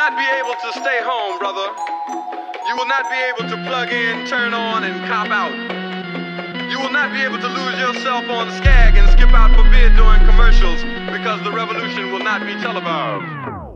not be able to stay home, brother. You will not be able to plug in, turn on, and cop out. You will not be able to lose yourself on Skag and skip out for beer during commercials because the revolution will not be televised.